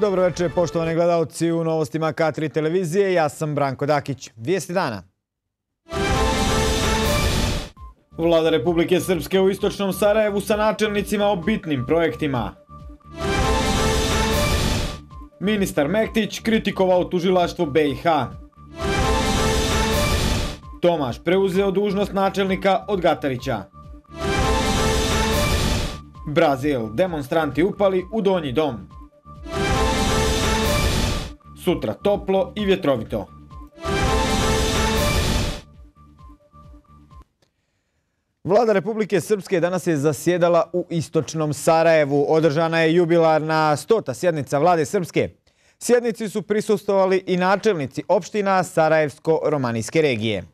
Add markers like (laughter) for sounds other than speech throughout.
Dobro večer, poštovani gledalci u novostima K3 televizije. Ja sam Branko Dakić. Vijesti dana. Vlada Republike Srpske u Istočnom Sarajevu sa načelnicima o bitnim projektima. Ministar Mektić kritikovao tužilaštvo BiH. Tomaš preuzeo dužnost načelnika od Gatarića. Brazil, demonstranti upali u Donji dom. Sutra toplo i vjetrovito. Vlada Republike Srpske danas je zasjedala u Istočnom Sarajevu. Održana je jubilarna stota sjednica Vlade Srpske. Sjednici su prisustovali i načelnici opština Sarajevsko-Romanijske regije.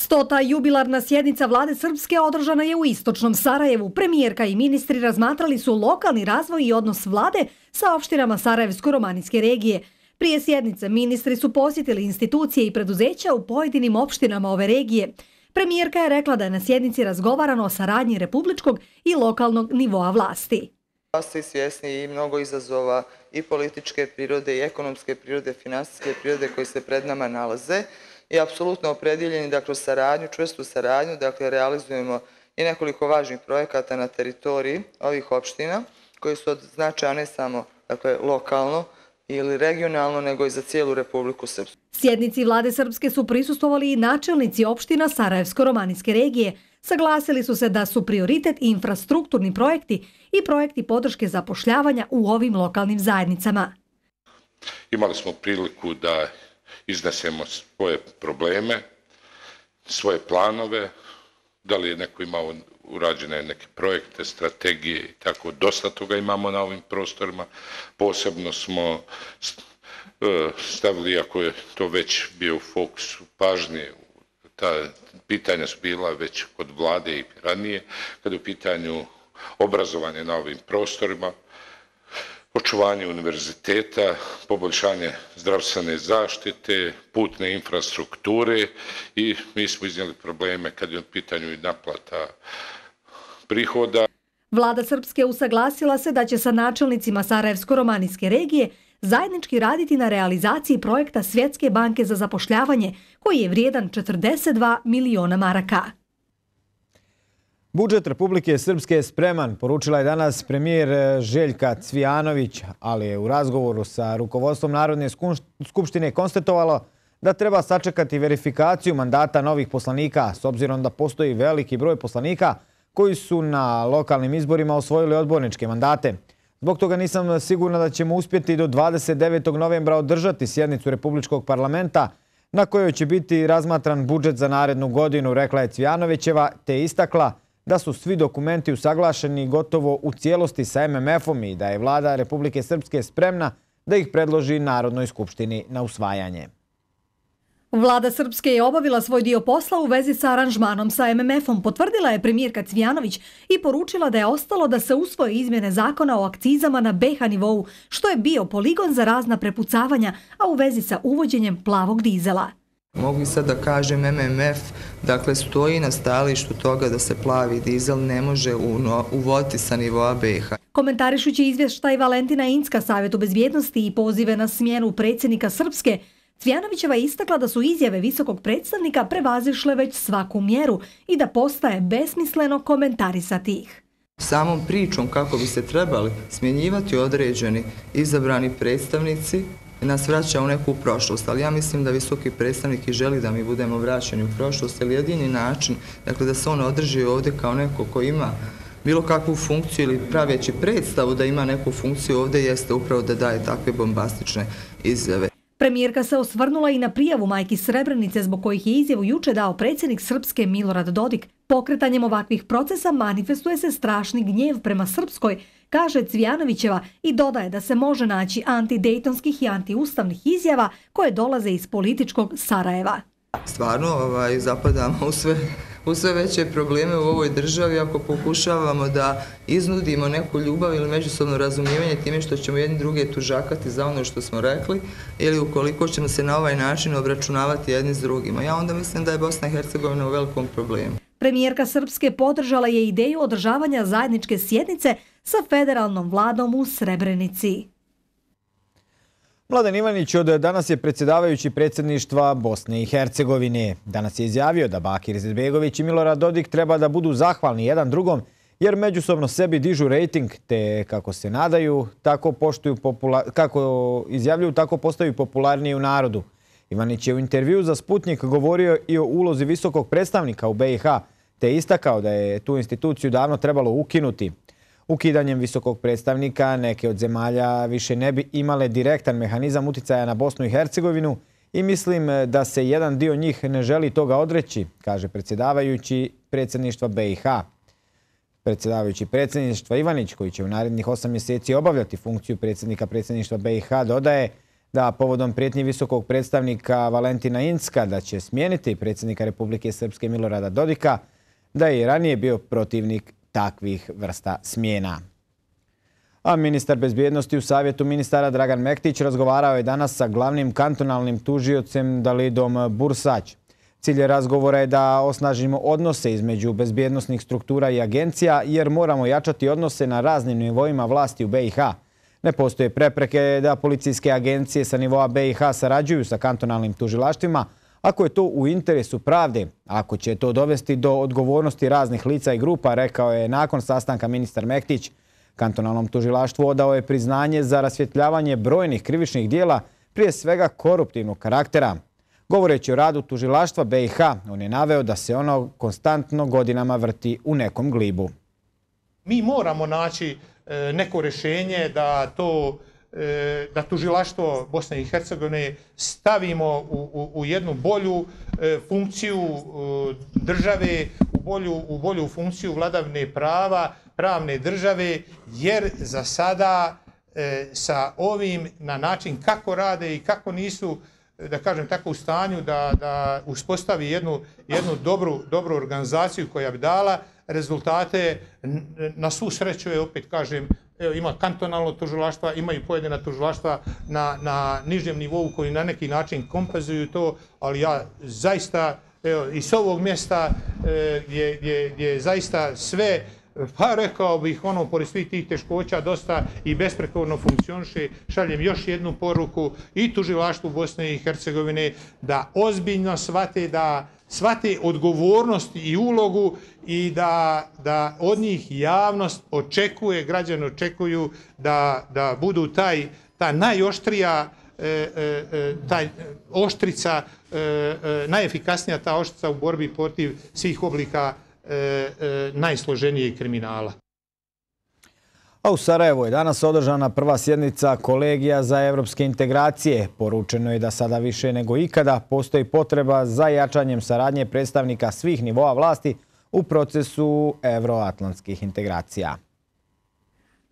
Stota jubilarna sjednica vlade Srpske održana je u Istočnom Sarajevu. Premijerka i ministri razmatrali su lokalni razvoj i odnos vlade sa opštinama Sarajevsko-Romanijske regije. Prije sjednice ministri su posjetili institucije i preduzeća u pojedinim opštinama ove regije. Premijerka je rekla da je na sjednici razgovarano o saradnji republičkog i lokalnog nivoa vlasti. Vlasti svjesni i mnogo izazova i političke prirode i ekonomske prirode, finansijske prirode koji se pred nama nalaze i apsolutno opredjeljeni da kroz saradnju, čvrstu saradnju, dakle realizujemo i nekoliko važnih projekata na teritoriji ovih opština koji su od značaja ne samo dakle, lokalno ili regionalno, nego i za cijelu Republiku Srpsku. Sjednici vlade Srpske su prisustovali i načelnici opština Sarajevsko-Romanijske regije. Saglasili su se da su prioritet infrastrukturni projekti i projekti podrške zapošljavanja u ovim lokalnim zajednicama. Imali smo priliku da iznesemo svoje probleme, svoje planove, da li je neko imao urađene neke projekte, strategije i tako, dosta toga imamo na ovim prostorima. Posebno smo e, stavili, ako je to već bio u fokusu pažnje, ta pitanja su bila već kod vlade i ranije, kada je u pitanju obrazovanje na ovim prostorima, očuvanje univerziteta, poboljšanje zdravstvene zaštite, putne infrastrukture i mi smo iznijeli probleme kad je u pitanju i naplata prihoda. Vlada Srpske usaglasila se da će sa načelnicima Sarajevsko-Romanijske regije zajednički raditi na realizaciji projekta Svjetske banke za zapošljavanje koji je vrijedan 42 miliona maraka. Budžet Republike Srpske je spreman, poručila je danas premijer eh, Željka Cvijanović, ali je u razgovoru sa rukovodstvom Narodne skupštine konstatovalo da treba sačekati verifikaciju mandata novih poslanika, s obzirom da postoji veliki broj poslanika koji su na lokalnim izborima osvojili odborničke mandate. Zbog toga nisam sigurna da ćemo uspjeti do 29. novembra održati sjednicu Republičkog parlamenta na kojoj će biti razmatran budžet za narednu godinu, rekla je Cvijanovićeva, te istakla da su svi dokumenti usaglašeni gotovo u cijelosti sa MMF-om i da je vlada Republike Srpske spremna da ih predloži Narodnoj skupštini na usvajanje. Vlada Srpske je obavila svoj dio posla u vezi sa aranžmanom sa MMF-om, potvrdila je premijerka Cvijanović i poručila da je ostalo da se usvoje izmjene zakona o akcizama na BH nivou, što je bio poligon za razna prepucavanja, a u vezi sa uvođenjem plavog dizela. Mogu sad da kažem MMF, dakle stoji na stalištu toga da se plavi dizel ne može uvoditi sa nivoa BiH. Komentarišući izvještaj Valentina Inska Savjetu bezvjednosti i pozive na smjenu predsjednika Srpske, Cvjanovićeva je istakla da su izjave visokog predstavnika prevazišle već svaku mjeru i da postaje besmisleno komentarisati ih. Samom pričom kako bi se trebali smjenjivati određeni izabrani predstavnici nas vraća u neku prošlost, ali ja mislim da visoki predstavnik i želi da mi budemo vraćeni u prošlost, ali jedini način dakle, da se on održi ovdje kao neko ko ima bilo kakvu funkciju ili praveći predstavu da ima neku funkciju ovdje jeste upravo da daje takve bombastične izjave. Premijerka se osvrnula i na prijavu majki Srebrenice zbog kojih je izjavu juče dao predsjednik Srpske Milorad Dodik. Pokretanjem ovakvih procesa manifestuje se strašni gnjev prema Srpskoj kaže Cvijanovićeva i dodaje da se može naći antidejtonskih i antiustavnih izjava koje dolaze iz političkog Sarajeva. Stvarno ovaj, zapadamo u sve, u sve veće probleme u ovoj državi ako pokušavamo da iznudimo neku ljubav ili međusobno razumijevanje time što ćemo jedni druge tužakati za ono što smo rekli ili ukoliko ćemo se na ovaj način obračunavati jedni s drugima. Ja onda mislim da je Bosna i Hercegovina u velikom problemu. Premijerka Srpske podržala je ideju održavanja zajedničke sjednice sa federalnom vladom u Srebrenici. Mladen Ivanić od danas je predsjedavajući predsjedništva Bosne i Hercegovine. Danas je izjavio da Bakir Zedbegović i Milorad Dodik treba da budu zahvalni jedan drugom jer međusobno sebi dižu rejting te kako se nadaju, tako poštuju kako izjavljuju, tako postaju popularniji u narodu. Ivanić je u intervju za Sputnik govorio i o ulozi visokog predstavnika u BiH te istakao da je tu instituciju davno trebalo ukinuti. Ukidanjem visokog predstavnika neke od zemalja više ne bi imale direktan mehanizam uticaja na Bosnu i Hercegovinu i mislim da se jedan dio njih ne želi toga odreći, kaže predsjedavajući predsjedništva BiH. Predsjedavajući predsjedništva Ivanić, koji će u narednih 8 mjeseci obavljati funkciju predsjednika predsjedništva BiH, dodaje da povodom prijetnji visokog predstavnika Valentina Inska da će smijeniti predsjednika Republike Srpske Milorada Dodika, da je i ranije bio protivnik takvih vrsta smjena. A ministar bezbjednosti u savjetu ministara Dragan Mektić razgovarao je danas sa glavnim kantonalnim tužiocem Dalidom Bursać. Cilj razgovora je da osnažimo odnose između bezbjednostnih struktura i agencija jer moramo jačati odnose na raznim nivoima vlasti u BiH. Ne postoje prepreke da policijske agencije sa nivoa BiH sarađuju sa kantonalnim tužilaštvima, ako je to u interesu pravde, ako će to dovesti do odgovornosti raznih lica i grupa, rekao je nakon sastanka ministar Mektić, kantonalnom tužilaštvu odao je priznanje za rasvjetljavanje brojnih krivičnih dijela, prije svega koruptivnog karaktera. Govoreći o radu tužilaštva BiH, on je naveo da se ono konstantno godinama vrti u nekom glibu. Mi moramo naći e, neko rešenje da to E, da tužilaštvo Bosne i Hercegovine stavimo u, u, u jednu bolju e, funkciju e, države, u bolju, u bolju funkciju vladavne prava, pravne države, jer za sada e, sa ovim na način kako rade i kako nisu e, da kažem tako u stanju da, da uspostavi jednu, jednu dobru, dobru organizaciju koja bi dala rezultate na svu sreću je opet kažem evo, ima kantonalno tužilaštva, imaju pojedina tužilaštva na, na nižnjem nivou koji na neki način kompenzuju to, ali ja zaista evo, i s ovog mjesta e, je, je, je zaista sve pa rekao bih ono pored svih tih teškoća dosta i besprekorno funkcioniše. Šaljem još jednu poruku i tužilaštvu Bosne i Hercegovine da ozbiljno svate da svate odgovornost i ulogu i da, da od njih javnost očekuje, građani očekuju da, da budu taj, ta najoštrija e, e, e taj oštrica, e, e, najefikasnija ta oštrica u borbi protiv svih oblika e, e, najsloženije kriminala. A u Sarajevo je danas održana prva sjednica kolegija za evropske integracije. Poručeno je da sada više nego ikada postoji potreba za jačanjem saradnje predstavnika svih nivoa vlasti u procesu evroatlantskih integracija.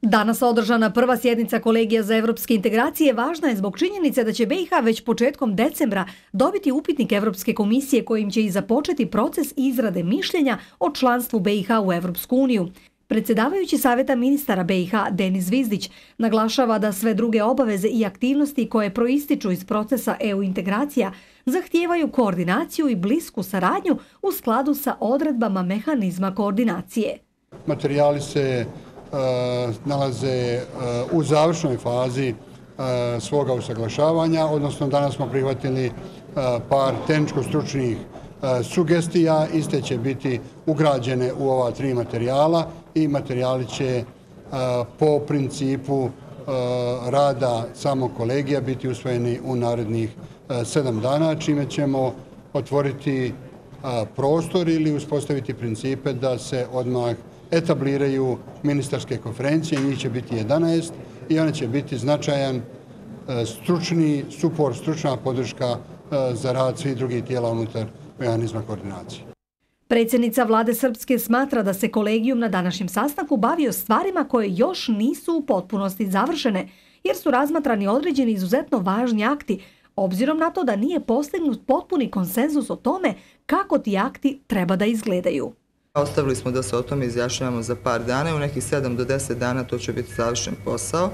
Danas održana prva sjednica kolegija za evropske integracije važna je zbog činjenice da će BiH već početkom decembra dobiti upitnik Evropske komisije kojim će i započeti proces izrade mišljenja o članstvu BiH u Evropsku uniju. Predsedavajući Saveta ministara BiH Denis Vizdić naglašava da sve druge obaveze i aktivnosti koje proističu iz procesa EU integracija zahtijevaju koordinaciju i blisku saradnju u skladu sa odredbama mehanizma koordinacije. Materijali se E, nalaze e, u završnoj fazi uh, svoga usaglašavanja, odnosno danas smo prihvatili par tehničko-stručnih sugestija, iste će biti ugrađene u ova tri materijala i materijali će po principu rada samog kolegija biti usvojeni u narednih sedam dana, čime ćemo otvoriti prostor ili uspostaviti principe da se odmah etabliraju ministarske konferencije, njih će biti 11 i one će biti značajan e, stručni suport, stručna podrška e, za rad svih drugih tijela unutar mehanizma koordinacije. Predsjednica vlade Srpske smatra da se kolegijum na današnjem sastanku bavio stvarima koje još nisu u potpunosti završene, jer su razmatrani određeni izuzetno važni akti, obzirom na to da nije postignut potpuni konsenzus o tome kako ti akti treba da izgledaju. Ostavili smo da se o tome izjašnjavamo za par dana i u nekih 7 do 10 dana to će biti završen posao.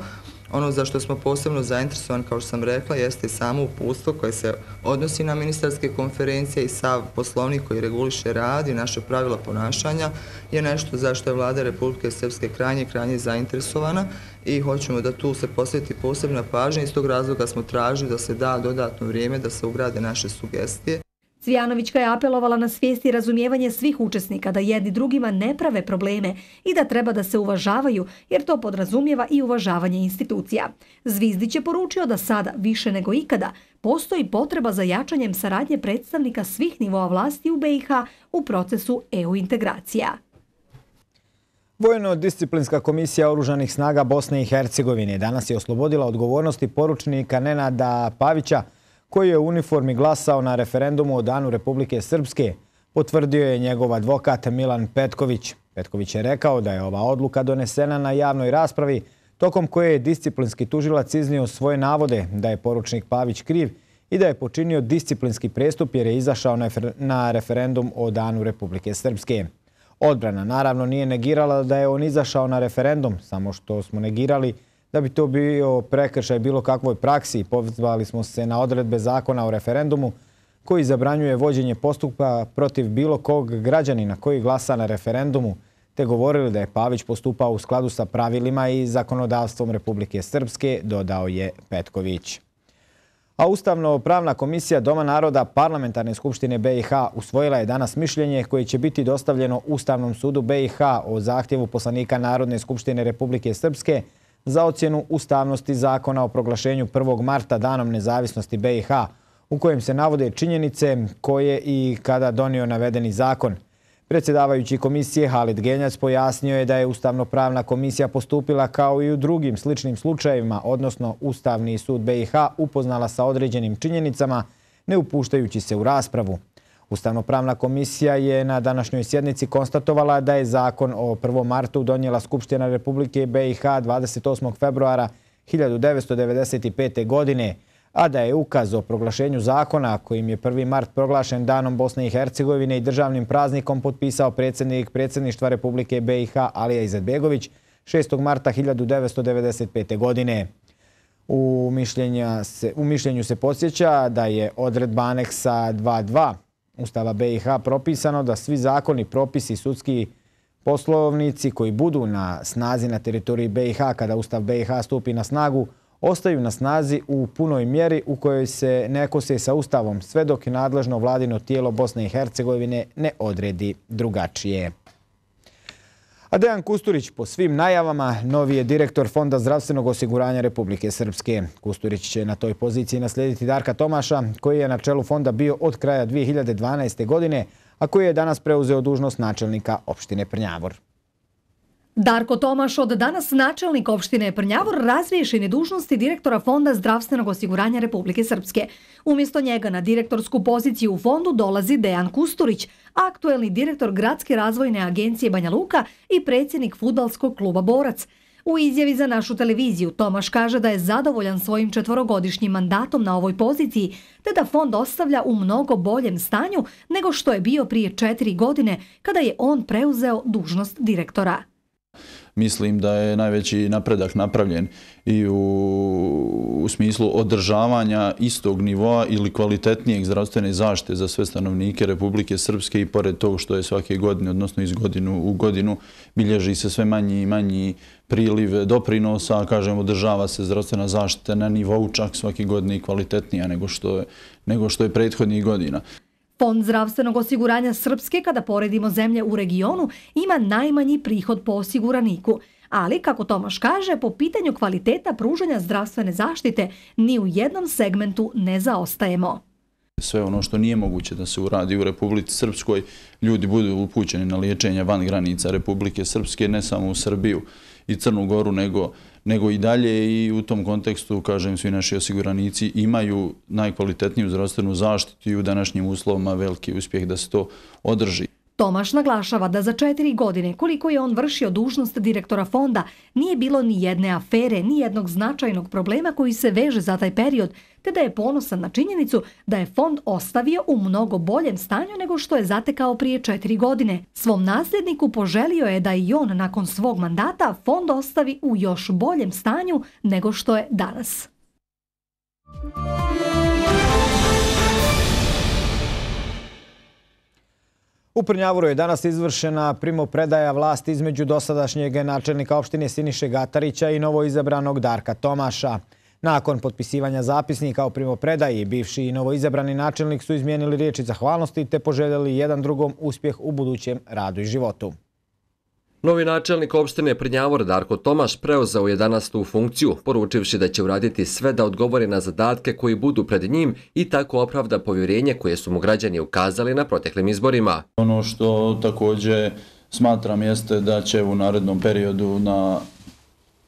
Ono za što smo posebno zainteresovani, kao što sam rekla, jeste samo upustvo koje se odnosi na ministarske konferencije i sav poslovnik koji reguliše rad i naše pravila ponašanja je nešto za što je vlada Republike Srpske krajnje krajnje zainteresovana i hoćemo da tu se posveti posebna pažnja. Iz tog razloga smo tražili da se da dodatno vrijeme da se ugrade naše sugestije. Cvijanovićka je apelovala na svijest i razumijevanje svih učesnika da jedni drugima ne prave probleme i da treba da se uvažavaju, jer to podrazumijeva i uvažavanje institucija. Zvizdić je poručio da sada, više nego ikada, postoji potreba za jačanjem saradnje predstavnika svih nivoa vlasti u BiH u procesu EU integracija. Vojno-disciplinska komisija oružanih snaga Bosne i Hercegovine danas je oslobodila odgovornosti poručnika Nenada Pavića, koji je u uniformi glasao na referendumu o danu Republike Srpske, potvrdio je njegov advokat Milan Petković. Petković je rekao da je ova odluka donesena na javnoj raspravi, tokom koje je disciplinski tužilac iznio svoje navode da je poručnik Pavić kriv i da je počinio disciplinski prestup jer je izašao na referendum o danu Republike Srpske. Odbrana naravno nije negirala da je on izašao na referendum, samo što smo negirali da bi to bio prekršaj bilo kakvoj praksi, pozvali smo se na odredbe zakona o referendumu koji zabranjuje vođenje postupka protiv bilo kog građanina koji glasa na referendumu, te govorili da je Pavić postupao u skladu sa pravilima i zakonodavstvom Republike Srpske, dodao je Petković. A Ustavno-pravna komisija Doma naroda Parlamentarne skupštine BiH usvojila je danas mišljenje koje će biti dostavljeno Ustavnom sudu BiH o zahtjevu poslanika Narodne skupštine Republike Srpske za ocjenu ustavnosti zakona o proglašenju 1. marta danom nezavisnosti BiH, u kojem se navode činjenice koje i kada donio navedeni zakon. Predsjedavajući komisije Halid Genjac pojasnio je da je Ustavno-pravna komisija postupila kao i u drugim sličnim slučajevima, odnosno Ustavni sud BiH upoznala sa određenim činjenicama, ne upuštajući se u raspravu. Ustavnopravna komisija je na današnjoj sjednici konstatovala da je zakon o 1. martu donijela Skupština Republike BiH 28. februara 1995. godine, a da je ukaz o proglašenju zakona kojim je 1. mart proglašen danom Bosne i Hercegovine i državnim praznikom potpisao predsjednik predsjedništva Republike BiH Alija Izetbegović 6. marta 1995. godine. U, se, u mišljenju se podsjeća da je odredba aneksa 2.2 Ustava BiH propisano da svi zakoni, propisi sudski poslovnici koji budu na snazi na teritoriji BiH kada Ustav BiH stupi na snagu, ostaju na snazi u punoj mjeri u kojoj se neko se sa Ustavom sve dok je nadležno vladino tijelo Bosne i Hercegovine ne odredi drugačije. A Dejan Kusturić po svim najavama novi je direktor Fonda zdravstvenog osiguranja Republike Srpske. Kusturić će na toj poziciji naslijediti Darka Tomaša, koji je na čelu fonda bio od kraja 2012. godine, a koji je danas preuzeo dužnost načelnika opštine Prnjavor. Darko Tomaš od danas načelnik opštine Prnjavor razriješene dužnosti direktora Fonda zdravstvenog osiguranja Republike Srpske. Umjesto njega na direktorsku poziciju u fondu dolazi Dejan Kusturić, aktuelni direktor Gradske razvojne agencije Banja Luka i predsjednik futbalskog kluba Borac. U izjavi za našu televiziju Tomaš kaže da je zadovoljan svojim četvorogodišnjim mandatom na ovoj poziciji, te da fond ostavlja u mnogo boljem stanju nego što je bio prije četiri godine kada je on preuzeo dužnost direktora mislim da je najveći napredak napravljen i u, u smislu održavanja istog nivoa ili kvalitetnijeg zdravstvene zaštite za sve stanovnike Republike Srpske i pored toga što je svake godine, odnosno iz godinu u godinu, bilježi se sve manji i manji priliv doprinosa, kažem, održava se zdravstvena zaštita na nivou čak svake godine i kvalitetnija nego što je, nego što je prethodnih godina. Fond zdravstvenog osiguranja Srpske, kada poredimo zemlje u regionu, ima najmanji prihod po osiguraniku. Ali, kako Tomaš kaže, po pitanju kvaliteta pružanja zdravstvene zaštite, ni u jednom segmentu ne zaostajemo. Sve ono što nije moguće da se uradi u Republici Srpskoj, ljudi budu upućeni na liječenje van granica Republike Srpske, ne samo u Srbiju i Crnu Goru, nego nego i dalje i u tom kontekstu, kažem, svi naši osiguranici imaju najkvalitetniju zdravstvenu zaštitu i u današnjim uslovima veliki uspjeh da se to održi. Tomaš naglašava da za četiri godine, koliko je on vršio dužnost direktora fonda, nije bilo ni jedne afere, ni jednog značajnog problema koji se veže za taj period, te da je ponosan na činjenicu da je fond ostavio u mnogo boljem stanju nego što je zatekao prije četiri godine. Svom nasljedniku poželio je da i on nakon svog mandata fond ostavi u još boljem stanju nego što je danas. U Prnjavoru je danas izvršena primopredaja vlasti između dosadašnjeg načelnika opštine Siniše Gatarića i novoizabranog Darka Tomaša. Nakon potpisivanja zapisnika o primopredaji, bivši i novoizabrani načelnik su izmijenili riječi zahvalnosti te poželjeli jedan drugom uspjeh u budućem radu i životu. Novi načelnik opštine Prnjavor Darko Tomaš preuzao je danas tu funkciju, poručivši da će uraditi sve da odgovori na zadatke koji budu pred njim i tako opravda povjerenje koje su mu građani ukazali na proteklim izborima. Ono što također smatram jeste da će u narednom periodu na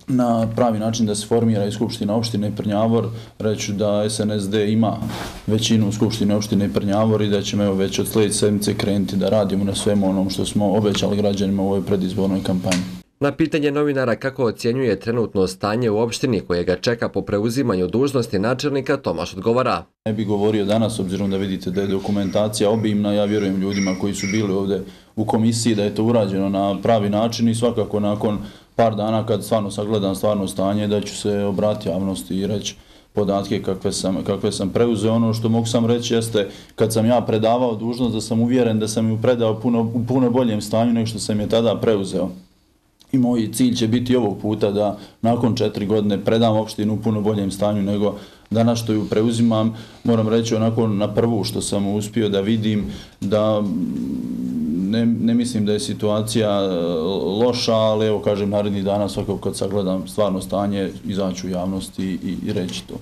na pravi način da se formira i Skupština opštine Prnjavor, reću da SNSD ima većinu Skupštine opštine Prnjavor i da ćemo evo već od sljedeće sedmice krenuti da radimo na svemu onom što smo obećali građanima u ovoj predizbornoj kampanji. Na pitanje novinara kako ocjenjuje trenutno stanje u opštini koje ga čeka po preuzimanju dužnosti načelnika, Tomaš odgovara. Ne bi govorio danas, obzirom da vidite da je dokumentacija obimna, ja vjerujem ljudima koji su bili ovde u komisiji da je to urađeno na pravi način i svakako nakon par dana kad stvarno sagledam stvarno stanje da ću se obrati javnosti i reći podatke kakve sam, kakve sam preuzeo. Ono što mogu sam reći jeste kad sam ja predavao dužnost da sam uvjeren da sam ju predao puno, u puno boljem stanju nego što sam je tada preuzeo. I moj cilj će biti ovog puta da nakon četiri godine predam opštinu u puno boljem stanju nego danas što ju preuzimam. Moram reći onako na prvu što sam uspio da vidim da ne, ne mislim da je situacija e, loša, ali evo kažem naredni dana svakako kad sagledam stvarno stanje izaću u javnosti i, i reći to.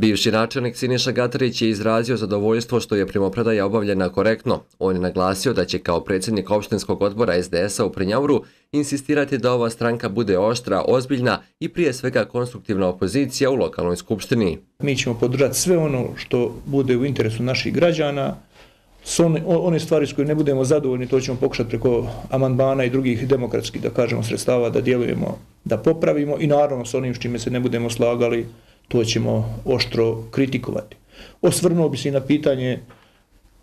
Bivši načelnik Siniša Gatarić je izrazio zadovoljstvo što je primopredaja obavljena korektno. On je naglasio da će kao predsjednik opštinskog odbora SDS-a u Prinjavru insistirati da ova stranka bude oštra, ozbiljna i prije svega konstruktivna opozicija u lokalnoj skupštini. Mi ćemo podržati sve ono što bude u interesu naših građana, one, one stvari s koje ne budemo zadovoljni, to ćemo pokušati preko amandmana i drugih demokratskih, da kažemo, sredstava da djelujemo, da popravimo i naravno s onim s čime se ne budemo slagali, to ćemo oštro kritikovati. Osvrnuo bi se i na pitanje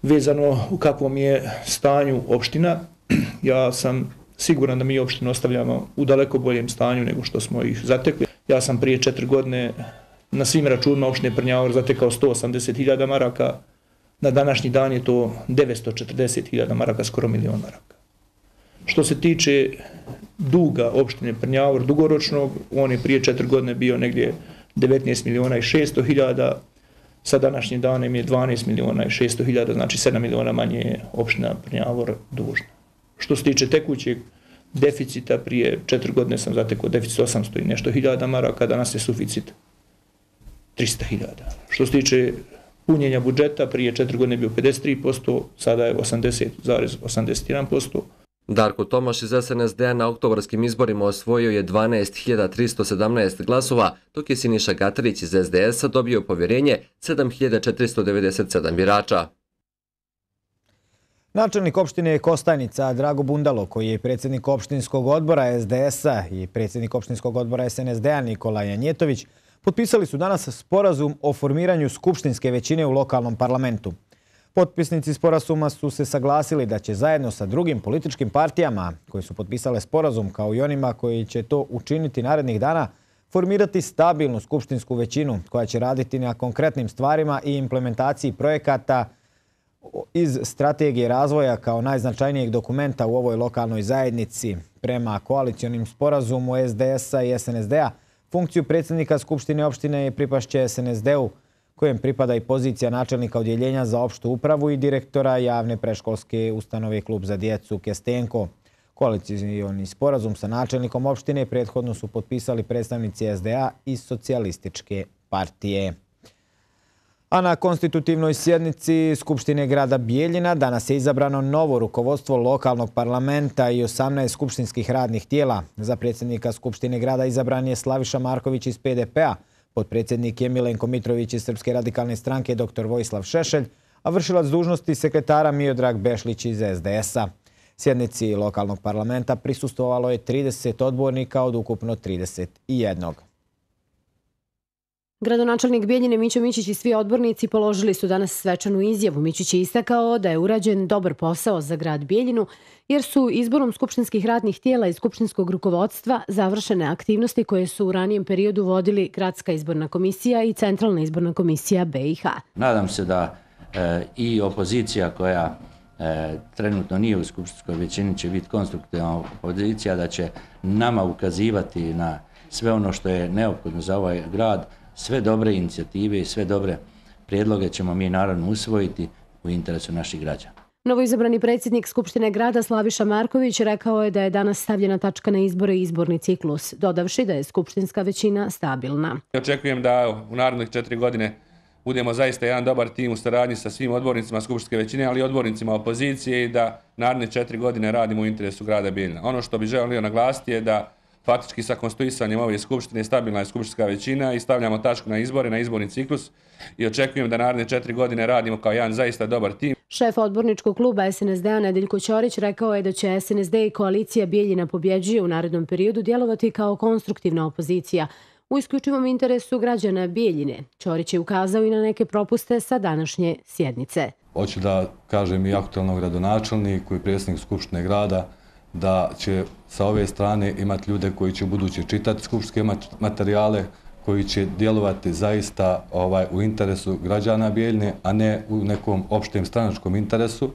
vezano u kakvom je stanju opština. (clears throat) Ja sam siguran da mi opštinu ostavljamo u daleko boljem stanju nego što smo ih zatekli. Ja sam prije četiri godine na svim računima opštine Prnjavor zatekao 180.000 maraka, Na današnji dan je to 940.000 maraka, skoro milion maraka. Što se tiče duga opštine Prnjavor dugoročnog, on je prije četiri godine bio negdje 19 miliona i 600 hiljada, sa današnjim danem je 12 miliona i 600 hiljada, znači 7 miliona manje je opština Prnjavor dužna. Što se tiče tekućeg deficita, prije četiri godine sam zatekao deficit 800 i nešto hiljada maraka, danas je suficit 300 hiljada. Što se tiče punjenja budžeta, prije četiri godine bio 53%, sada je 80,81%. Darko Tomaš iz SNSD na oktobarskim izborima osvojio je 12.317 glasova, dok je Siniša Gatarić iz SDS-a dobio povjerenje 7.497 birača. Načelnik opštine Kostajnica Drago Bundalo, koji je predsjednik opštinskog odbora SDS-a i predsjednik opštinskog odbora SNSD-a Nikola Janjetović, potpisali su danas sporazum o formiranju skupštinske većine u lokalnom parlamentu. Potpisnici sporazuma su se saglasili da će zajedno sa drugim političkim partijama koji su potpisale sporazum kao i onima koji će to učiniti narednih dana formirati stabilnu skupštinsku većinu koja će raditi na konkretnim stvarima i implementaciji projekata iz strategije razvoja kao najznačajnijeg dokumenta u ovoj lokalnoj zajednici. Prema koalicijonim sporazumu SDS-a i SNSD-a Funkciju predsjednika Skupštine opštine pripašće SNSD-u, kojem pripada i pozicija načelnika odjeljenja za opštu upravu i direktora javne preškolske ustanove Klub za djecu Kestenko. Koalicijoni sporazum sa načelnikom opštine prethodno su potpisali predstavnici SDA i Socialističke partije. A na konstitutivnoj sjednici Skupštine grada Bijeljina danas je izabrano novo rukovodstvo lokalnog parlamenta i 18 skupštinskih radnih tijela. Za predsjednika Skupštine grada izabran je Slaviša Marković iz PDP-a, podpredsjednik je Milenko Mitrović iz Srpske radikalne stranke dr. Vojislav Šešelj, a vršilac dužnosti sekretara Miodrag Bešlić iz SDS-a. Sjednici lokalnog parlamenta prisustovalo je 30 odbornika od ukupno 31. Gradonačelnik Bijeljine Mićo Mićić i svi odbornici položili su danas svečanu izjavu. Mićić je istakao da je urađen dobar posao za grad Bijeljinu, jer su izborom skupštinskih radnih tijela i skupštinskog rukovodstva završene aktivnosti koje su u ranijem periodu vodili Gradska izborna komisija i Centralna izborna komisija BiH. Nadam se da e, i opozicija koja e, trenutno nije u skupštinskoj većini će biti konstruktivna opozicija, da će nama ukazivati na sve ono što je neophodno za ovaj grad, sve dobre inicijative i sve dobre prijedloge ćemo mi naravno usvojiti u interesu naših građana. Novoizabrani predsjednik Skupštine grada Slaviša Marković rekao je da je danas stavljena tačka na izbore i izborni ciklus, dodavši da je skupštinska većina stabilna. Očekujem da u narodnih četiri godine budemo zaista jedan dobar tim u saradnji sa svim odbornicima Skupštinske većine, ali i odbornicima opozicije i da narodne četiri godine radimo u interesu grada Biljna. Ono što bi želio naglasiti je da faktički sa konstituisanjem ove skupštine stabilna je skupštinska većina i stavljamo tačku na izbore, na izborni ciklus i očekujem da naredne četiri godine radimo kao jedan zaista dobar tim. Šef odborničkog kluba SNSD-a Nedeljko Ćorić rekao je da će SNSD i koalicija Bijeljina pobjeđuje u narednom periodu djelovati kao konstruktivna opozicija u isključivom interesu građana Bijeljine. Ćorić je ukazao i na neke propuste sa današnje sjednice. Hoću da kažem i aktualnog gradonačelniku i predsjednik Skupštine grada da će sa ove strane imati ljude koji će budući buduće čitati skupštske materijale, koji će djelovati zaista ovaj u interesu građana Bijeljne, a ne u nekom opštem stranačkom interesu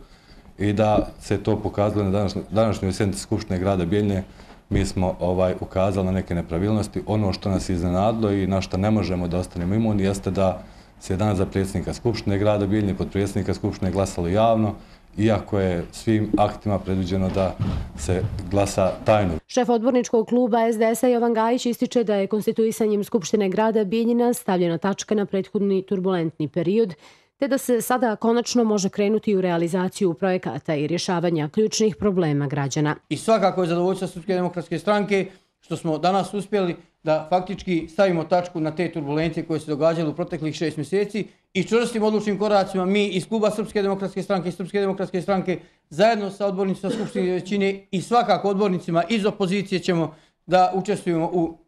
i da se to pokazalo na današnjoj sjednici Skupštine grada Bijeljne, mi smo ovaj ukazali na neke nepravilnosti. Ono što nas iznenadilo i na što ne možemo da ostanemo imuni jeste da se danas za predsjednika Skupštine grada Bijeljne pod predsjednika Skupštine glasalo javno, iako je svim aktima predviđeno da se glasa tajno. Šef odborničkog kluba SDS-a Jovan Gajić ističe da je konstituisanjem Skupštine grada Bijeljina stavljena tačka na prethodni turbulentni period, te da se sada konačno može krenuti u realizaciju projekata i rješavanja ključnih problema građana. I svakako je zadovoljstvo Srpske demokratske stranke što smo danas uspjeli da faktički stavimo tačku na te turbulencije koje se događale u proteklih šest mjeseci i čvrstim odlučnim koracima mi iz kluba Srpske demokratske stranke i Srpske demokratske stranke zajedno sa odbornicima Skupštine većine i svakako odbornicima iz opozicije ćemo da učestvujemo u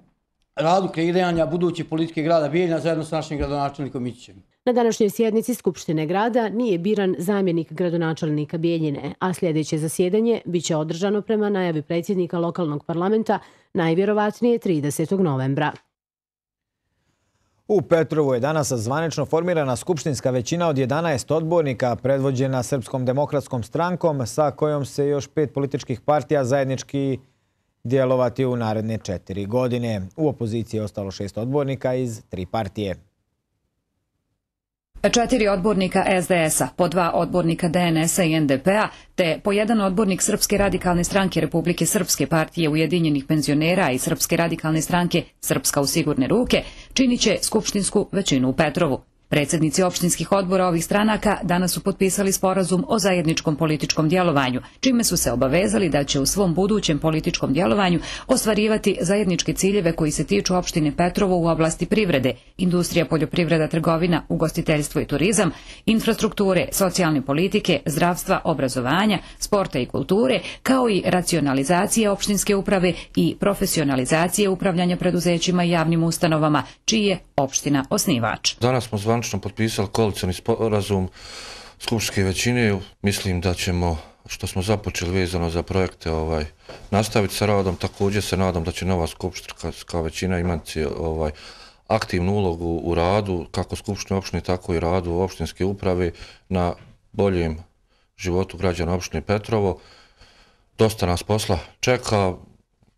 radu kreiranja buduće politike grada Bijeljna zajedno sa našim gradonačelnikom Mićićem. Na današnjoj sjednici Skupštine grada nije biran zamjenik gradonačelnika Bijeljine, a sljedeće zasjedanje biće održano prema najavi predsjednika lokalnog parlamenta najvjerovatnije 30. novembra. U Petrovu je danas zvanično formirana skupštinska većina od 11 odbornika predvođena Srpskom demokratskom strankom sa kojom se još pet političkih partija zajednički djelovati u naredne četiri godine. U opoziciji je ostalo šest odbornika iz tri partije. Četiri odbornika SDS-a, po dva odbornika DNS-a i NDP-a, te po jedan odbornik Srpske radikalne stranke Republike Srpske partije Ujedinjenih penzionera i Srpske radikalne stranke Srpska u sigurne ruke, činit će skupštinsku većinu u Petrovu. Predsjednici opštinskih odbora ovih stranaka danas su potpisali sporazum o zajedničkom političkom djelovanju, čime su se obavezali da će u svom budućem političkom djelovanju ostvarivati zajedničke ciljeve koji se tiču opštine Petrovo u oblasti privrede, industrija, poljoprivreda, trgovina, ugostiteljstvo i turizam, infrastrukture, socijalne politike, zdravstva, obrazovanja, sporta i kulture, kao i racionalizacije opštinske uprave i profesionalizacije upravljanja preduzećima i javnim ustanovama, čiji je opština osnivač. Danas smo zvanično potpisali koalicijani sporazum skupštinske većine. Mislim da ćemo, što smo započeli vezano za projekte, ovaj, nastaviti sa radom. Također se nadam da će nova skupštinska većina imati ovaj, aktivnu ulogu u radu, kako skupštine opštine, tako i radu opštinske uprave na boljem životu građana opštine Petrovo. Dosta nas posla čeka,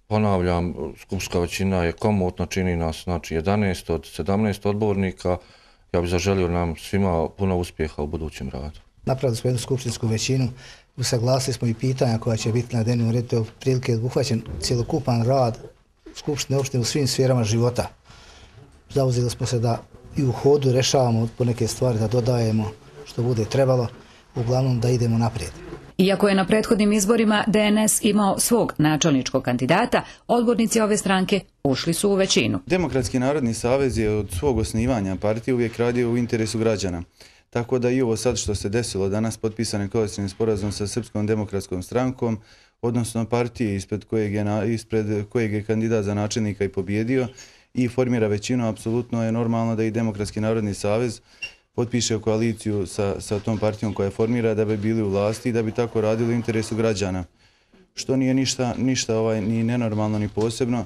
ponavljam, skupska većina je komotna, čini nas znači, 11 od 17 odbornika, ja bih zaželio nam svima puno uspjeha u budućem radu. Napravili smo jednu skupštinsku većinu, usaglasili smo i pitanja koja će biti na dnevnom redu, to je prilike obuhvaćen cijelokupan rad skupštine opštine u svim sferama života. Zauzeli smo se da i u hodu rešavamo po neke stvari, da dodajemo što bude trebalo, uglavnom da idemo naprijed. Iako je na prethodnim izborima DNS imao svog načelničkog kandidata, odbornici ove stranke ušli su u većinu. Demokratski narodni savez je od svog osnivanja partije uvijek radio u interesu građana. Tako da i ovo sad što se desilo danas, potpisan je koalicijni sporazum sa Srpskom demokratskom strankom, odnosno partije ispred kojeg je, ispred kojeg je kandidat za načelnika i pobjedio i formira većinu, apsolutno je normalno da i Demokratski narodni savez potpiše koaliciju sa, sa tom partijom koja formira da bi bili u vlasti i da bi tako radili u interesu građana. Što nije ništa, ništa ovaj, ni nenormalno ni posebno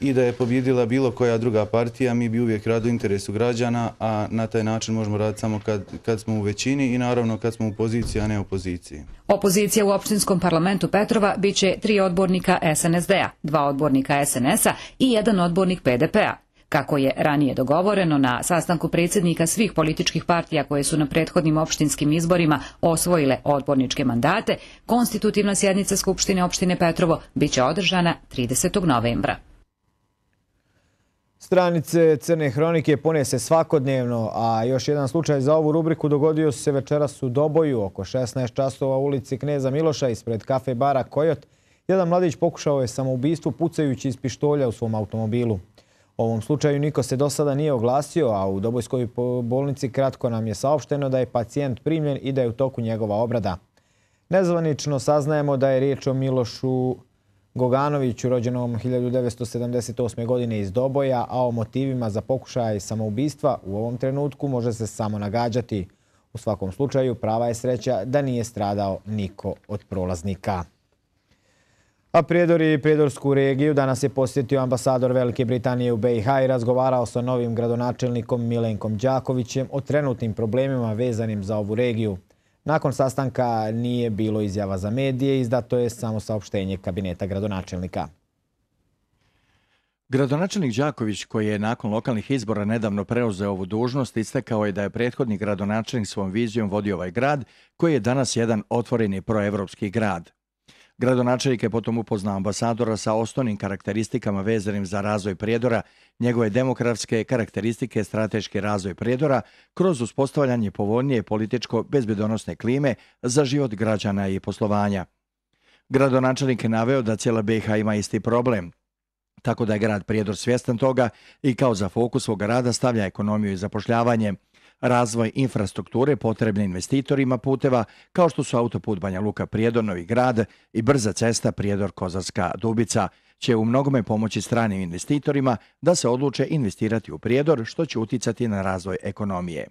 i da je pobjedila bilo koja druga partija, mi bi uvijek radili u interesu građana, a na taj način možemo raditi samo kad, kad smo u većini i naravno kad smo u poziciji, a ne u opoziciji. Opozicija u opštinskom parlamentu Petrova biće tri odbornika SNSD-a, dva odbornika SNS-a i jedan odbornik PDP-a. Kako je ranije dogovoreno na sastanku predsjednika svih političkih partija koje su na prethodnim opštinskim izborima osvojile odborničke mandate, konstitutivna sjednica Skupštine opštine Petrovo bit će održana 30. novembra. Stranice Crne hronike ponese svakodnevno, a još jedan slučaj za ovu rubriku dogodio se večeras u Doboju oko 16 časova u ulici Kneza Miloša ispred kafe bara Kojot. Jedan mladić pokušao je samoubistvo pucajući iz pištolja u svom automobilu. U ovom slučaju niko se do sada nije oglasio, a u Dobojskoj bolnici kratko nam je saopšteno da je pacijent primljen i da je u toku njegova obrada. Nezvanično saznajemo da je riječ o Milošu Goganoviću, rođenom 1978. godine iz Doboja, a o motivima za pokušaj samoubistva u ovom trenutku može se samo nagađati. U svakom slučaju prava je sreća da nije stradao niko od prolaznika. A Prijedor i Prijedorsku regiju danas je posjetio ambasador Velike Britanije u BiH i razgovarao sa novim gradonačelnikom Milenkom Đakovićem o trenutnim problemima vezanim za ovu regiju. Nakon sastanka nije bilo izjava za medije, izdato je samo saopštenje kabineta gradonačelnika. Gradonačelnik Đaković, koji je nakon lokalnih izbora nedavno preuzeo ovu dužnost, istakao je da je prethodni gradonačelnik svom vizijom vodio ovaj grad, koji je danas jedan otvoreni proevropski grad. Gradonačelnik je potom upoznao ambasadora sa osnovnim karakteristikama vezanim za razvoj Prijedora, njegove demokratske karakteristike strateški razvoj Prijedora kroz uspostavljanje povoljnije političko-bezbedonosne klime za život građana i poslovanja. Gradonačelnik je naveo da cijela BiH ima isti problem, tako da je grad Prijedor svjestan toga i kao za fokus svoga rada stavlja ekonomiju i zapošljavanje – razvoj infrastrukture potrebne investitorima puteva kao što su autoput Banja Luka Prijedor Novi grad i brza cesta Prijedor Kozarska Dubica će u mnogome pomoći stranim investitorima da se odluče investirati u Prijedor što će uticati na razvoj ekonomije.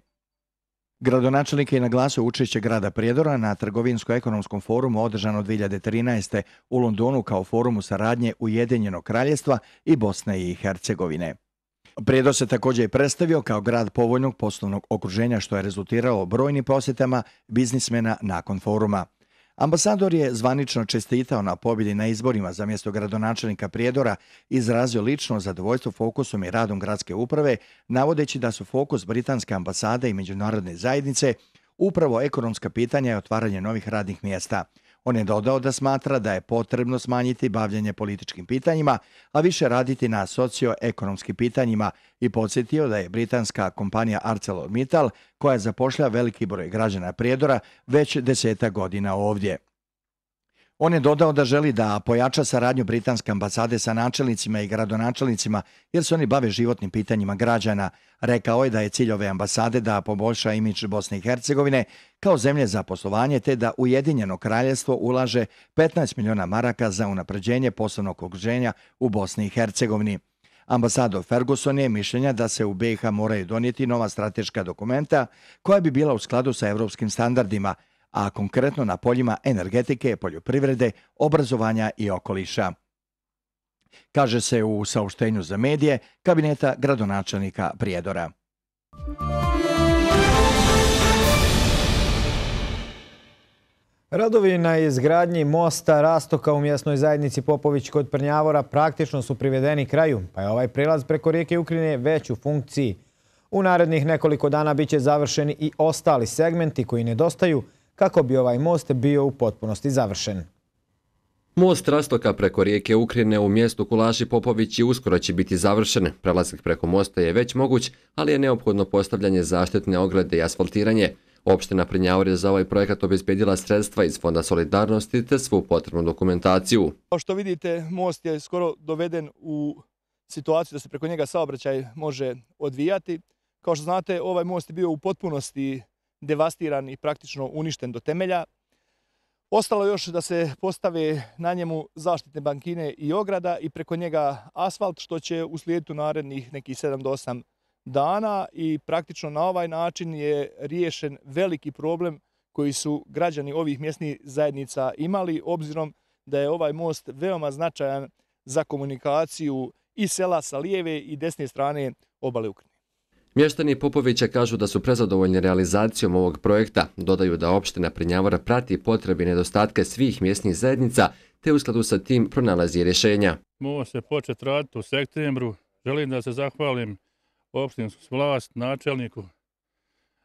Gradonačelnik je naglasio učešće grada Prijedora na trgovinsko-ekonomskom forumu održano 2013. u Londonu kao forumu saradnje Ujedinjenog kraljestva i Bosne i Hercegovine. Prijedo se također i predstavio kao grad povoljnog poslovnog okruženja što je rezultiralo brojnim posjetama biznismena nakon foruma. Ambasador je zvanično čestitao na pobjedi na izborima za mjesto gradonačelnika Prijedora i izrazio lično zadovoljstvo fokusom i radom gradske uprave, navodeći da su fokus Britanske ambasade i međunarodne zajednice upravo ekonomska pitanja i otvaranje novih radnih mjesta – On je dodao da smatra da je potrebno smanjiti bavljanje političkim pitanjima, a više raditi na socioekonomskim pitanjima i podsjetio da je britanska kompanija ArcelorMittal, koja zapošlja veliki broj građana Prijedora, već deseta godina ovdje. On je dodao da želi da pojača saradnju Britanske ambasade sa načelnicima i gradonačelnicima jer se oni bave životnim pitanjima građana. Rekao je da je cilj ove ambasade da poboljša imidž Bosne i Hercegovine kao zemlje za poslovanje te da Ujedinjeno kraljestvo ulaže 15 miliona maraka za unapređenje poslovnog okruženja u Bosni i Hercegovini. Ambasador Ferguson je mišljenja da se u BiH moraju donijeti nova strateška dokumenta koja bi bila u skladu sa evropskim standardima, a konkretno na poljima energetike, poljoprivrede, obrazovanja i okoliša. Kaže se u saopštenju za medije kabineta gradonačelnika Prijedora. Radovi na izgradnji mosta Rastoka u mjesnoj zajednici Popović kod Prnjavora praktično su privedeni kraju, pa je ovaj prilaz preko rijeke Ukrine već u funkciji. U narednih nekoliko dana biće završeni i ostali segmenti koji nedostaju, kako bi ovaj most bio u potpunosti završen. Most Rastoka preko rijeke Ukrine u mjestu Kulaši Popović i uskoro će biti završen. Prelazak preko mosta je već moguć, ali je neophodno postavljanje zaštitne ograde i asfaltiranje. Opština Prinjavor je za ovaj projekat obezbedila sredstva iz Fonda Solidarnosti te svu potrebnu dokumentaciju. Kao što vidite, most je skoro doveden u situaciju da se preko njega saobraćaj može odvijati. Kao što znate, ovaj most je bio u potpunosti devastiran i praktično uništen do temelja. Ostalo još da se postave na njemu zaštitne bankine i ograda i preko njega asfalt što će uslijediti u narednih nekih 7 do 8 dana i praktično na ovaj način je riješen veliki problem koji su građani ovih mjesnih zajednica imali obzirom da je ovaj most veoma značajan za komunikaciju i sela sa lijeve i desne strane obale Ukrajine. Mještani Popovića kažu da su prezadovoljni realizacijom ovog projekta, dodaju da opština Prinjavora prati potrebe i nedostatke svih mjesnih zajednica, te u skladu sa tim pronalazi rješenja. Movo se početi raditi u septembru. Želim da se zahvalim opštinsku vlast, načelniku,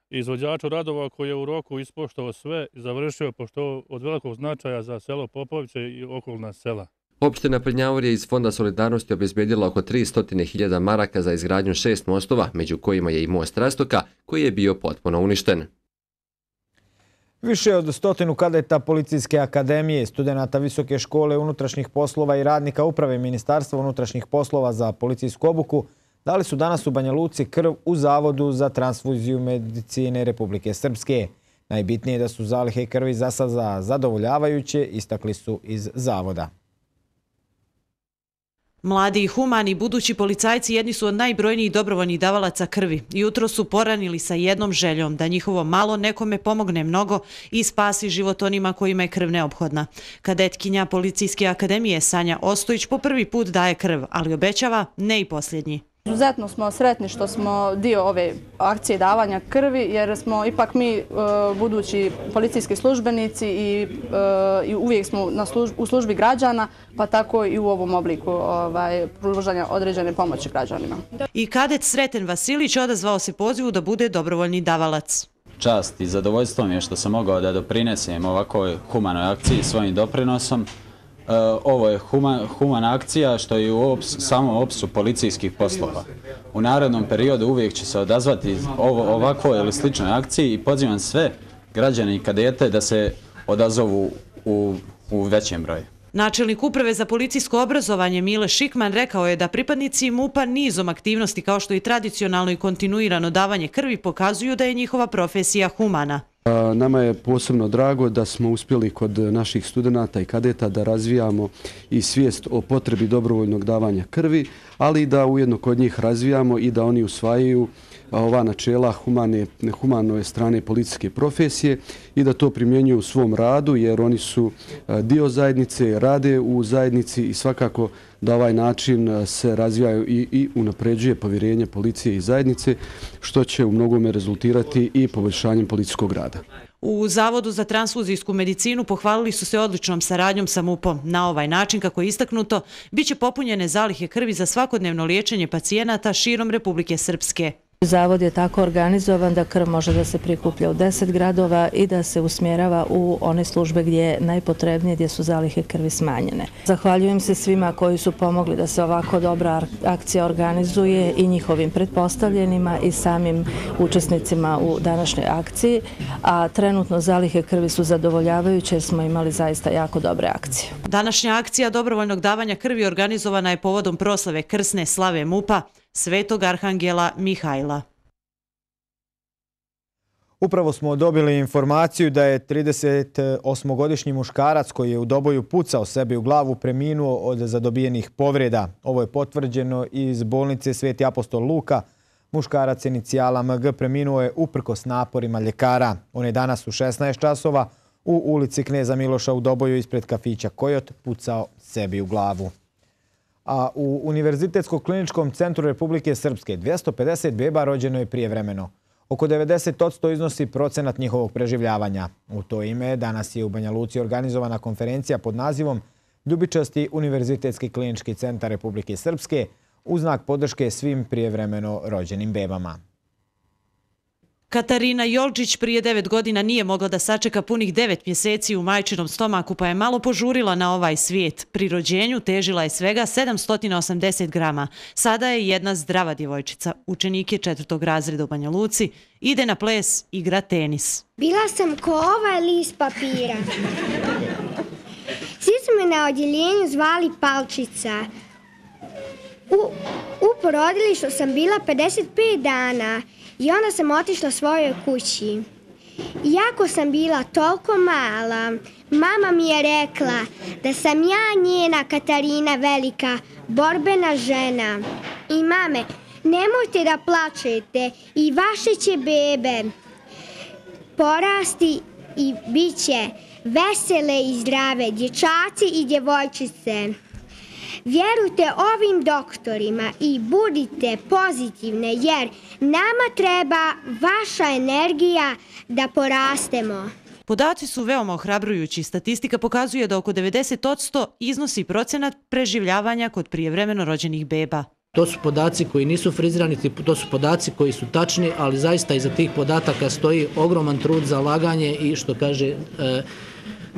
izvođaču radova koji je u roku ispoštao sve i završio pošto od velikog značaja za selo Popoviće i okolna sela. Opština Prnjavor je iz Fonda solidarnosti obezbedila oko 300.000 maraka za izgradnju šest mostova, među kojima je i most Rastoka, koji je bio potpuno uništen. Više od stotinu kadeta Policijske akademije, studenta Visoke škole unutrašnjih poslova i radnika uprave Ministarstva unutrašnjih poslova za policijsku obuku dali su danas u Banja Luci krv u Zavodu za transfuziju medicine Republike Srpske. Najbitnije je da su zalihe krvi za sad zadovoljavajuće, istakli su iz Zavoda. Mladi i humani budući policajci jedni su od najbrojnijih dobrovoljnih davalaca krvi. Jutro su poranili sa jednom željom da njihovo malo nekome pomogne mnogo i spasi život onima kojima je krv neophodna. Kadetkinja Policijske akademije Sanja Ostojić po prvi put daje krv, ali obećava ne i posljednji. Izuzetno smo sretni što smo dio ove akcije davanja krvi, jer smo ipak mi e, budući policijski službenici i e, uvijek smo u službi građana, pa tako i u ovom obliku ovaj, pružanja određene pomoći građanima. I kadet Sreten Vasilić odazvao se pozivu da bude dobrovoljni davalac. Čast i zadovoljstvo mi je što sam mogao da doprinesem ovakvoj humanoj akciji svojim doprinosom. Eh, ovo je human, humana akcija što je u samo opsu policijskih poslova. U narodnom periodu uvijek će se odazvati ovakvoj ili sličnoj akciji i pozivam sve građane i kadete da se odazovu u, u većem broju. Načelnik uprave za policijsko obrazovanje Mile Šikman rekao je da pripadnici MUPA nizom aktivnosti kao što i tradicionalno i kontinuirano davanje krvi pokazuju da je njihova profesija humana. Nama je posebno drago da smo uspjeli kod naših studenta i kadeta da razvijamo i svijest o potrebi dobrovoljnog davanja krvi, ali da ujedno kod njih razvijamo i da oni usvajaju ova načela humane, humanove strane policijske profesije i da to primjenjuju u svom radu jer oni su dio zajednice, rade u zajednici i svakako da ovaj način eh, se razvijaju i, i unapređuje povjerenje policije i zajednice što će u mnogome rezultirati i poboljšanjem policijskog rada. U Zavodu za transfuzijsku medicinu pohvalili su se odličnom saradnjom sa MUP-om. Na ovaj način, kako je istaknuto, bit će popunjene zalihe krvi za svakodnevno liječenje pacijenata širom Republike Srpske. Zavod je tako organizovan da krv može da se prikuplja u 10 gradova i da se usmjerava u one službe gdje je najpotrebnije, gdje su zalihe krvi smanjene. Zahvaljujem se svima koji su pomogli da se ovako dobra akcija organizuje i njihovim pretpostavljenima i samim učesnicima u današnjoj akciji, a trenutno zalihe krvi su zadovoljavajuće jer smo imali zaista jako dobre akcije. Današnja akcija dobrovoljnog davanja krvi organizovana je povodom proslave Krsne slave MUPA, Svetog Arhangela Mihajla. Upravo smo dobili informaciju da je 38-godišnji muškarac koji je u doboju pucao sebi u glavu preminuo od zadobijenih povreda. Ovo je potvrđeno iz bolnice Sveti apostol Luka. Muškarac inicijala MG preminuo je uprkos naporima ljekara. On je danas u 16 časova u ulici Kneza Miloša u doboju ispred kafića Kojot pucao sebi u glavu a u Univerzitetskom kliničkom centru Republike Srpske 250 beba rođeno je prijevremeno. Oko 90% iznosi procenat njihovog preživljavanja. U to ime danas je u Banja Luci organizovana konferencija pod nazivom Ljubičasti Univerzitetski klinički centar Republike Srpske u znak podrške svim prijevremeno rođenim bebama. Katarina Jolčić prije devet godina nije mogla da sačeka punih devet mjeseci u majčinom stomaku, pa je malo požurila na ovaj svijet. Pri rođenju težila je svega 780 grama. Sada je jedna zdrava djevojčica. Učenik je četvrtog razreda u Banja Luci. Ide na ples, igra tenis. Bila sam ko ovaj list papira. Svi su me na odjeljenju zvali Palčica. U, u porodilištu sam bila 55 dana. I onda sam otišla svojoj kući. Iako sam bila toliko mala, mama mi je rekla da sam ja njena Katarina velika, borbena žena. I mame, nemojte da plačete i vaše će bebe porasti i bit će vesele i zdrave dječaci i djevojčice. Vjerujte ovim doktorima i budite pozitivne jer nama treba vaša energija da porastemo. Podaci su veoma ohrabrujući. Statistika pokazuje da oko 90% iznosi procenat preživljavanja kod prijevremeno rođenih beba. To su podaci koji nisu frizirani, to su podaci koji su tačni, ali zaista iza tih podataka stoji ogroman trud za laganje i što kaže e,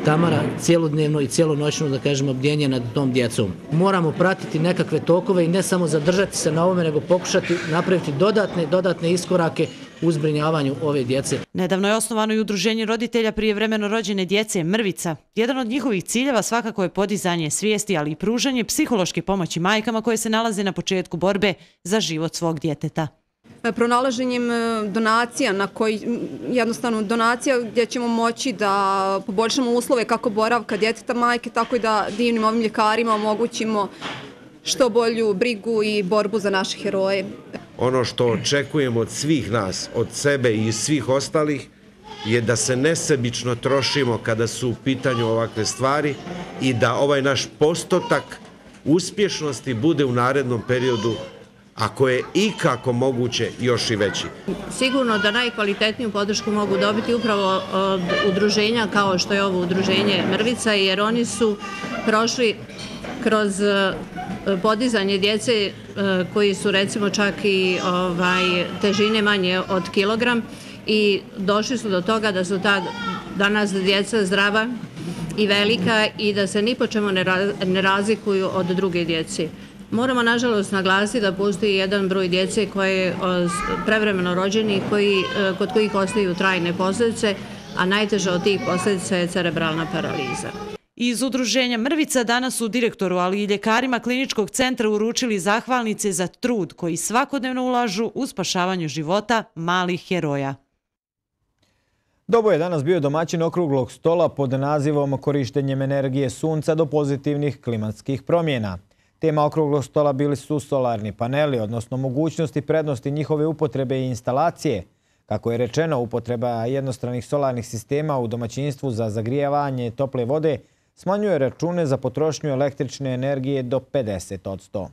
Tamara cijelodnevno i cijelonoćno, da kažemo, obdjenje nad tom djecom. Moramo pratiti nekakve tokove i ne samo zadržati se na ovome, nego pokušati napraviti dodatne, dodatne iskorake u zbrinjavanju ove djece. Nedavno je osnovano i udruženje roditelja prije vremeno rođene djece Mrvica. Jedan od njihovih ciljeva svakako je podizanje svijesti, ali i pružanje psihološke pomoći majkama koje se nalaze na početku borbe za život svog djeteta. E, pronalaženjem e, donacija na koji jednostavno donacija gdje ćemo moći da poboljšamo uslove kako boravka djeteta majke, tako i da divnim ovim ljekarima omogućimo što bolju brigu i borbu za naše heroje. Ono što očekujemo od svih nas, od sebe i svih ostalih, je da se nesebično trošimo kada su u pitanju ovakve stvari i da ovaj naš postotak uspješnosti bude u narednom periodu ako je ikako moguće još i veći. Sigurno da najkvalitetniju podršku mogu dobiti upravo od udruženja kao što je ovo udruženje Mrvica, jer oni su prošli kroz e, podizanje djece e, koji su recimo čak i ovaj, težine manje od kilogram i došli su do toga da su ta danas djeca zdrava i velika i da se ni po čemu ne razlikuju od druge djece. Moramo nažalost naglasiti da postoji jedan broj djece koje je prevremeno rođeni koji, e, kod kojih ostaju trajne posljedice, a najteža od tih posljedica je cerebralna paraliza. Iz udruženja Mrvica danas su direktoru, ali i ljekarima kliničkog centra uručili zahvalnice za trud koji svakodnevno ulažu u spašavanju života malih heroja. Dobo je danas bio domaćin okruglog stola pod nazivom korištenjem energije sunca do pozitivnih klimatskih promjena. Tema okruglog stola bili su solarni paneli, odnosno mogućnosti prednosti njihove upotrebe i instalacije. Kako je rečeno, upotreba jednostranih solarnih sistema u domaćinstvu za zagrijavanje tople vode smanjuje račune za potrošnju električne energije do 50 od 100.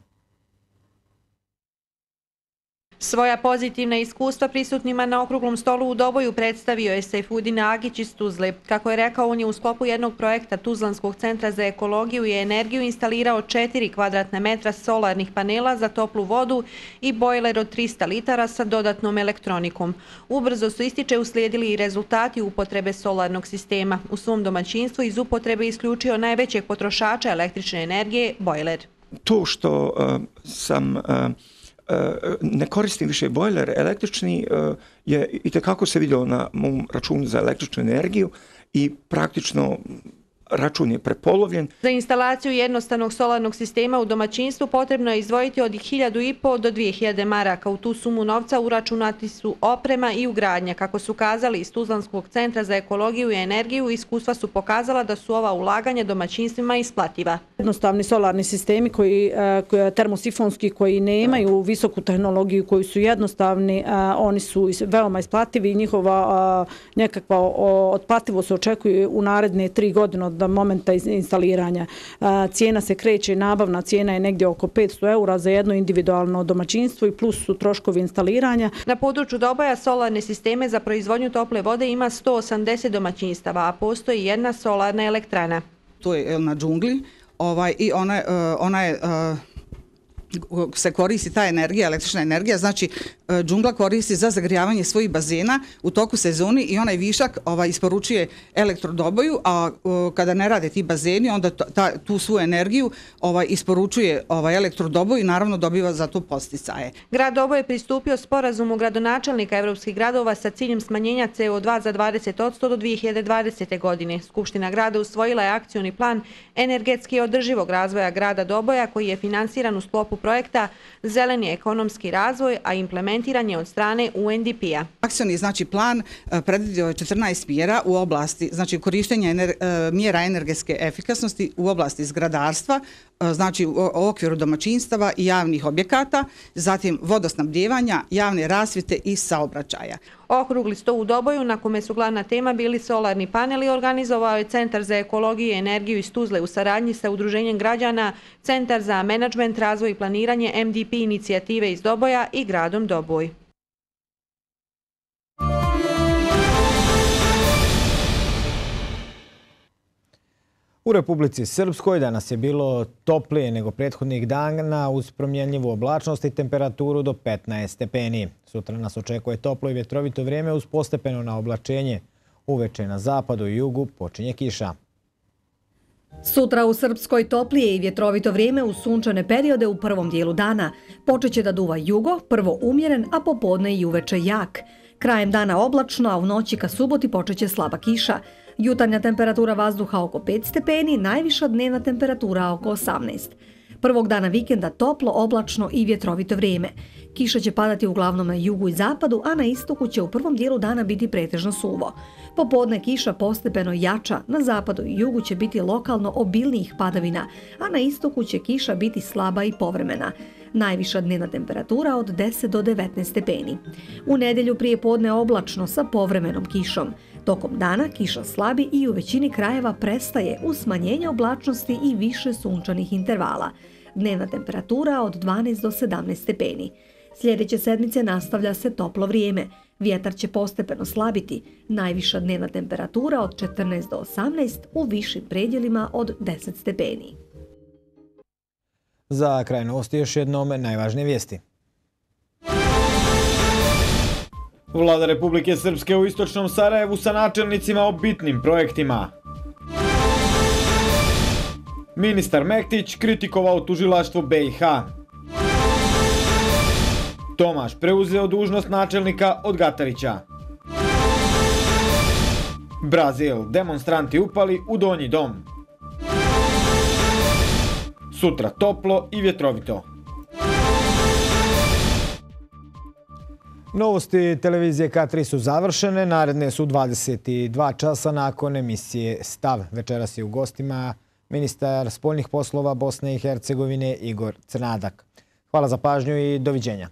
Svoja pozitivna iskustva prisutnima na okruglom stolu u Doboju predstavio je Sejfudin Agić iz Tuzle. Kako je rekao, on je u sklopu jednog projekta Tuzlanskog centra za ekologiju i energiju instalirao 4 kvadratne metra solarnih panela za toplu vodu i bojler od 300 litara sa dodatnom elektronikom. Ubrzo su ističe uslijedili i rezultati upotrebe solarnog sistema. U svom domaćinstvu iz upotrebe isključio najvećeg potrošača električne energije, bojler. To što uh, sam... Uh, Eh, ne koristim više bojler električni, eh, je i tekako se vidio na mom računu za električnu energiju i praktično račun je prepolovljen. Za instalaciju jednostavnog solarnog sistema u domaćinstvu potrebno je izdvojiti od 1.500 do 2.000 maraka. U tu sumu novca uračunati su oprema i ugradnja. Kako su kazali iz Tuzlanskog centra za ekologiju i energiju, iskustva su pokazala da su ova ulaganja domaćinstvima isplativa. Jednostavni solarni sistemi koji, e, koji termosifonski koji nemaju visoku tehnologiju, koji su jednostavni, e, oni su veoma isplativi i njihova e, nekakva otplativo se očekuje u naredne tri godine od do momenta instaliranja. Cijena se kreće, nabavna cijena je negdje oko 500 eura za jedno individualno domaćinstvo i plus su troškovi instaliranja. Na području Doboja solarne sisteme za proizvodnju tople vode ima 180 domaćinstava, a postoji jedna solarna elektrana. To je na džungli ovaj, i ona, e, ona je e, se koristi ta energija, električna energija, znači e, džungla koristi za zagrijavanje svojih bazena u toku sezoni i onaj višak ovaj, isporučuje elektrodoboju, a e, kada ne rade ti bazeni, onda ta, tu svu energiju ovaj, isporučuje ovaj, elektrodoboju i naravno dobiva za to posticaje. Grad Dobo je pristupio sporazumu gradonačelnika evropskih gradova sa ciljem smanjenja CO2 za 20% do 2020. godine. Skupština grada usvojila je akcioni plan energetski održivog razvoja grada Doboja koji je finansiran u sklopu projekta Zeleni ekonomski razvoj, a implementiran je od strane UNDP-a. Akcioni znači plan e, predvidio je 14 mjera u oblasti, znači korištenja ener, e, mjera energetske efikasnosti u oblasti zgradarstva, E, znači u okviru domaćinstava i javnih objekata, zatim vodosnabdjevanja, javne rasvite i saobraćaja. Okrugli sto u Doboju, na kome su glavna tema bili solarni paneli, organizovao je Centar za ekologiju i energiju iz Tuzle u saradnji sa Udruženjem građana, Centar za menadžment, razvoj i planiranje MDP inicijative iz Doboja i gradom Doboj. U Republici Srpskoj danas je bilo toplije nego prethodnih dana uz promjenljivu oblačnost i temperaturu do 15 stepeni. Sutra nas očekuje toplo i vjetrovito vrijeme uz postepeno na oblačenje. Uveče na zapadu i jugu počinje kiša. Sutra u Srpskoj toplije i vjetrovito vrijeme u sunčane periode u prvom dijelu dana. Počeće da duva jugo, prvo umjeren, a popodne i uveče jak. Krajem dana oblačno, a u noći ka suboti počeće slaba kiša. Jutarnja temperatura vazduha oko 5 stepeni, najviša dnevna temperatura oko 18. Prvog dana vikenda toplo, oblačno i vjetrovito vrijeme. Kiša će padati uglavnom na jugu i zapadu, a na istoku će u prvom dijelu dana biti pretežno suvo. Popodne kiša postepeno jača, na zapadu i jugu će biti lokalno obilnijih padavina, a na istoku će kiša biti slaba i povremena. Najviša dnevna temperatura od 10 do 19 stepeni. U nedelju prije podne oblačno sa povremenom kišom. Tokom dana kiša slabi i u većini krajeva prestaje u smanjenje oblačnosti i više sunčanih intervala. Dnevna temperatura od 12 do 17 stepeni. Sljedeće sedmice nastavlja se toplo vrijeme. Vjetar će postepeno slabiti. Najviša dnevna temperatura od 14 do 18 u višim predjelima od 10 stepeni. Za kraj novosti još jednom najvažnije vijesti. Vlada Republike Srpske u Istočnom Sarajevu sa načelnicima o bitnim projektima. Ministar Mektić kritikovao tužilaštvo BiH. Tomaš preuzeo dužnost načelnika od Gatarića. Brazil, demonstranti upali u Donji dom. Sutra toplo i vjetrovito. Novosti televizije K3 su završene. Naredne su 22 časa nakon emisije Stav. Večeras je u gostima ministar spoljnih poslova Bosne i Hercegovine Igor Crnadak. Hvala za pažnju i doviđenja.